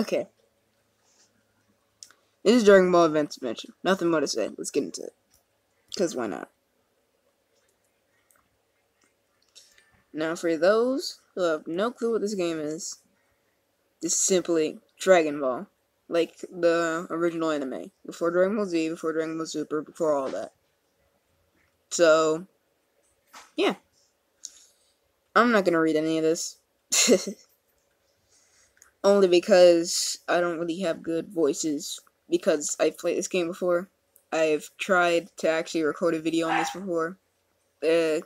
Okay. This is Dragon Ball Advance Adventure. Nothing more to say. Let's get into it. Because why not? Now, for those who have no clue what this game is, it's simply Dragon Ball. Like the original anime. Before Dragon Ball Z, before Dragon Ball Super, before all that. So, yeah. I'm not gonna read any of this. Only because I don't really have good voices. Because I've played this game before. I've tried to actually record a video on this before. Uh,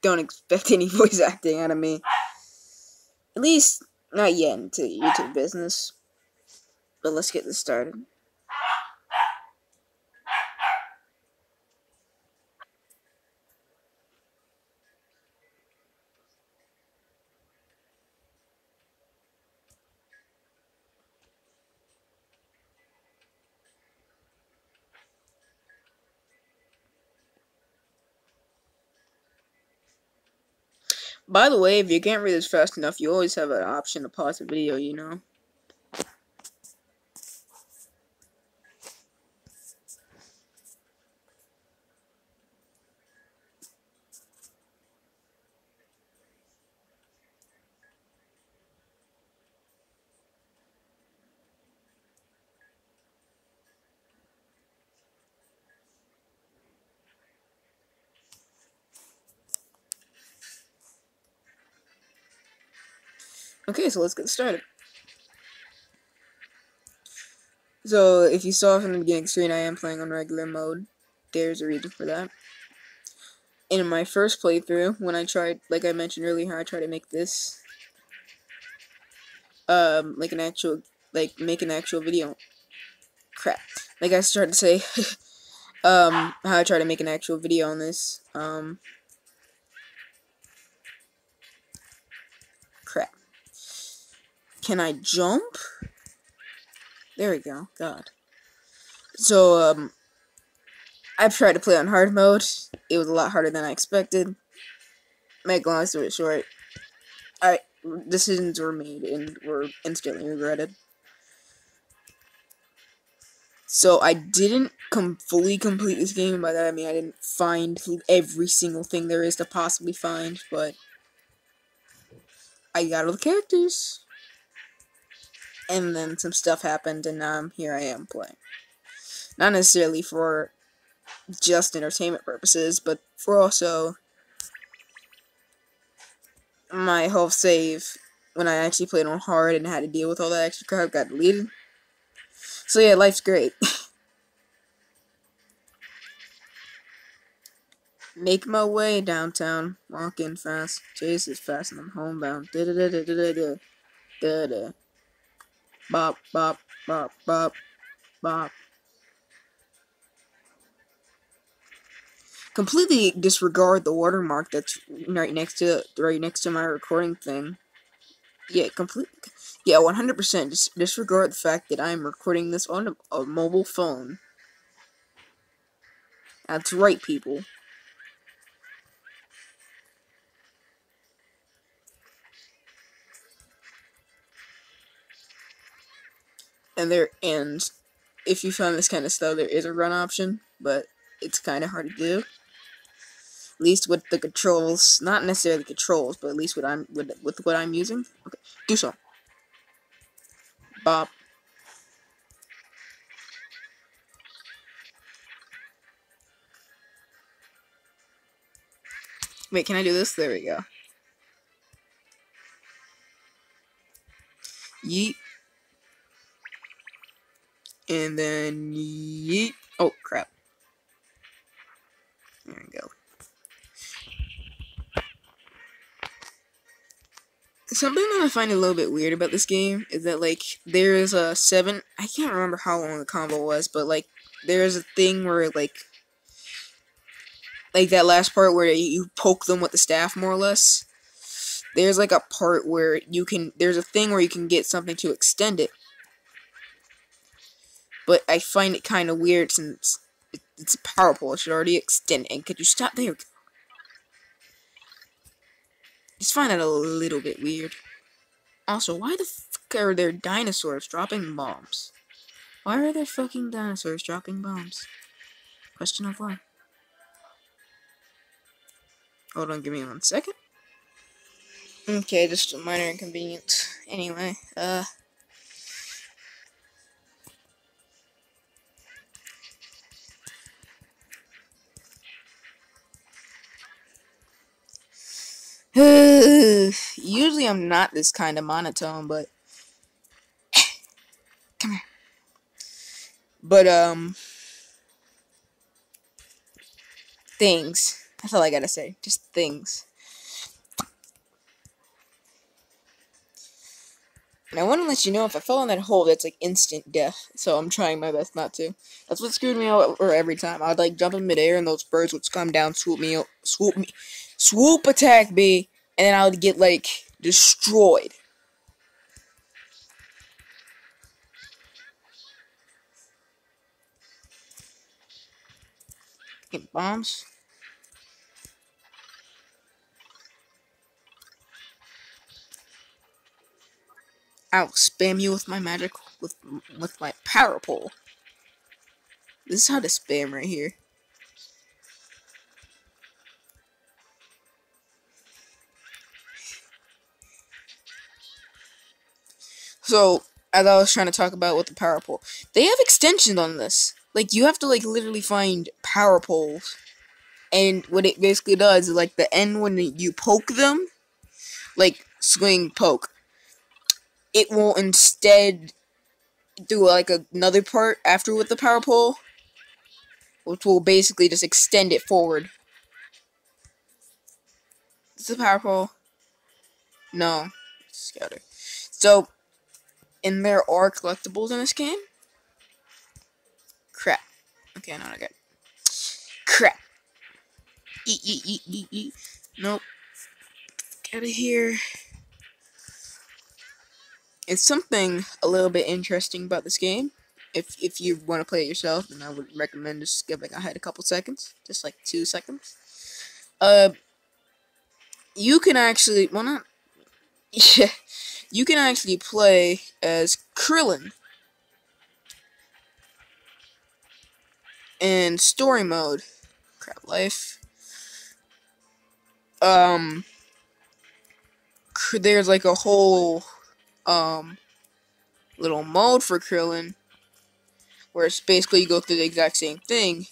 don't expect any voice acting out of me. At least, not yet into YouTube business. But let's get this started. By the way, if you can't read this fast enough, you always have an option to pause the video, you know? Okay, so let's get started. So, if you saw from the beginning screen, I am playing on regular mode. There's a reason for that. in my first playthrough, when I tried, like I mentioned earlier, how I tried to make this, um, like an actual, like, make an actual video. Crap. Like I started to say, um, how I try to make an actual video on this, um, crap. Can I jump? There we go. God. So, um, I've tried to play on hard mode. It was a lot harder than I expected. Make long story short, I decisions were made and were instantly regretted. So I didn't com fully complete this game. By that I mean I didn't find every single thing there is to possibly find, but I got all the characters and then some stuff happened, and now I'm here I am playing. Not necessarily for just entertainment purposes, but for also my health save when I actually played on hard and had to deal with all that extra crap got deleted. So yeah, life's great. Make my way downtown, walking fast, chase is fast and I'm homebound. Da da da da da da da da bop, bop, bop, bop, bop. Completely disregard the watermark that's right next to right next to my recording thing. Yeah, complete. Yeah, 100%. Dis disregard the fact that I'm recording this on a, a mobile phone. That's right, people. And there and if you find this kind of stuff, there is a run option, but it's kind of hard to do. At least with the controls, not necessarily controls, but at least what I'm with with what I'm using. Okay, do so. Bob. Wait, can I do this? There we go. Yeet and then yeet. Oh crap. There we go. Something that I find a little bit weird about this game is that like there is a seven. I can't remember how long the combo was, but like there's a thing where like like that last part where you poke them with the staff more or less. There's like a part where you can. There's a thing where you can get something to extend it but I find it kind of weird since it's a power pole. It should already extend. And could you stop there? Just find that a little bit weird. Also, why the fuck are there dinosaurs dropping bombs? Why are there fucking dinosaurs dropping bombs? Question of why. Hold on, give me one second. Okay, just a minor inconvenience. Anyway, uh. Usually I'm not this kind of monotone, but come here. But um things. That's all I gotta say. Just things. And I want to let you know if I fall in that hole, that's like instant death. So I'm trying my best not to. That's what screwed me over every time. I'd like jump in midair and those birds would come down, swoop me, swoop me, swoop attack me, and then I would get like destroyed. Get bombs. I'll spam you with my magic with with my power pole. This is how to spam right here. So, as I was trying to talk about with the power pole, they have extensions on this. Like, you have to, like, literally find power poles. And what it basically does is, like, the end when you poke them, like, swing, poke, it will instead do, like, another part after with the power pole, which will basically just extend it forward. Is the power pole? No. Scouter. So, and there are collectibles in this game. Crap. Okay, not again. Crap. Eat, eat, eat, eat, eat. Nope. Get out of here. It's something a little bit interesting about this game. If if you want to play it yourself, then I would recommend just skipping ahead a couple seconds, just like two seconds. Uh, you can actually, well, not, yeah, you can actually play as Krillin in story mode. Crap life. Um, there's like a whole um little mode for Krillin where it's basically you go through the exact same thing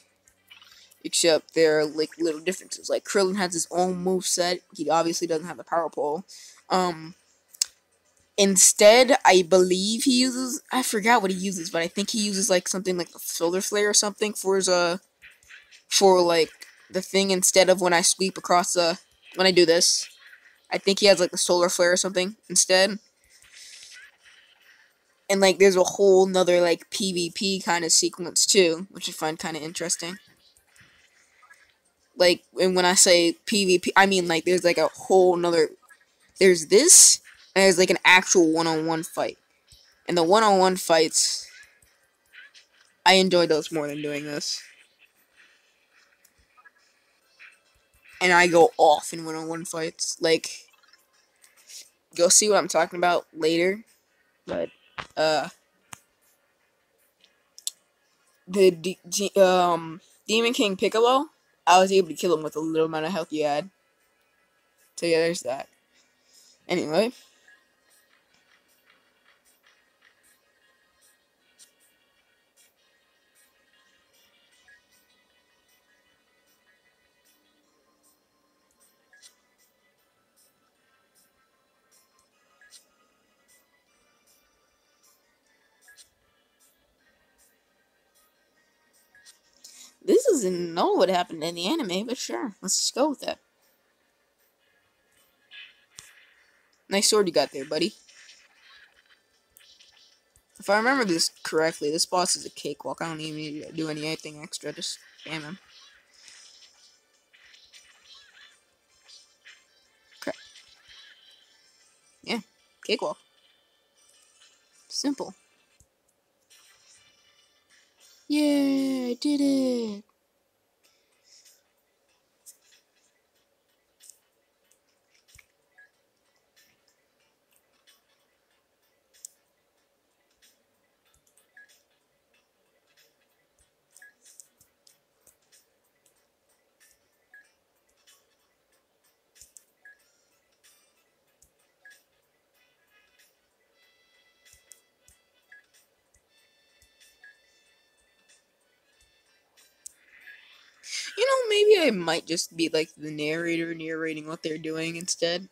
except there are like little differences. Like Krillin has his own move set. He obviously doesn't have the power pole. Um, Instead, I believe he uses I forgot what he uses, but I think he uses like something like a solar flare or something for his uh for like the thing instead of when I sweep across the when I do this. I think he has like a solar flare or something instead. And like there's a whole nother like PvP kind of sequence too, which I find kind of interesting. Like and when I say PvP, I mean like there's like a whole nother there's this and there's like an actual one-on-one fight. And the one-on-one fights, I enjoy those more than doing this. And I go off in one-on-one fights. Like, you'll see what I'm talking about later. But, uh, the um Demon King Piccolo, I was able to kill him with a little amount of health you had. So yeah, there's that. Anyway. This doesn't know what happened in the anime, but sure, let's just go with that. Nice sword you got there, buddy. If I remember this correctly, this boss is a cakewalk. I don't even need to do anything extra, just spam him. Crap. Yeah, cakewalk. Simple. Yeah, I did it. Maybe I might just be like the narrator narrating what they're doing instead.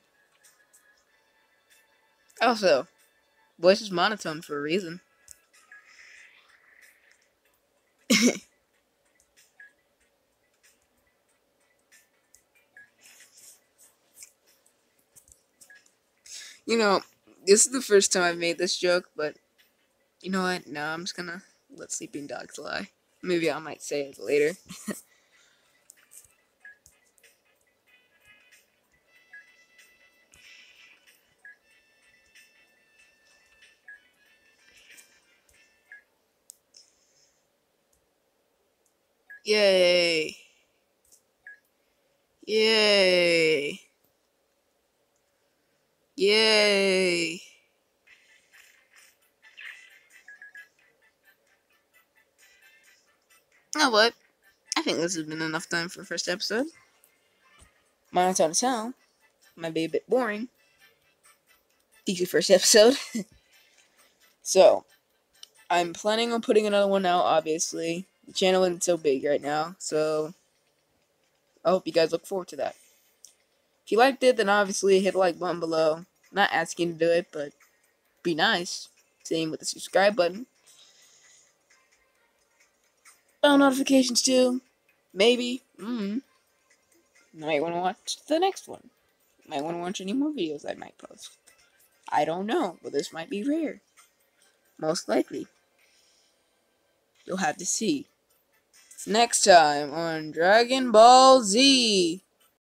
Also, voice is monotone for a reason. you know, this is the first time I've made this joke, but you know what? No, I'm just gonna let sleeping dogs lie. Maybe I might say it later. Yay. Yay. Yay. Know what? I think this has been enough time for the first episode. Mine's out of town. Might be a bit boring. Decent first episode. so, I'm planning on putting another one out, obviously. The channel isn't so big right now, so I hope you guys look forward to that. If you liked it, then obviously hit the like button below. not asking to do it, but be nice. Same with the subscribe button. Bell notifications too. Maybe. Mm. Might want to watch the next one. Might want to watch any more videos I might post. I don't know, but this might be rare. Most likely. You'll have to see. Next time on Dragon Ball Z.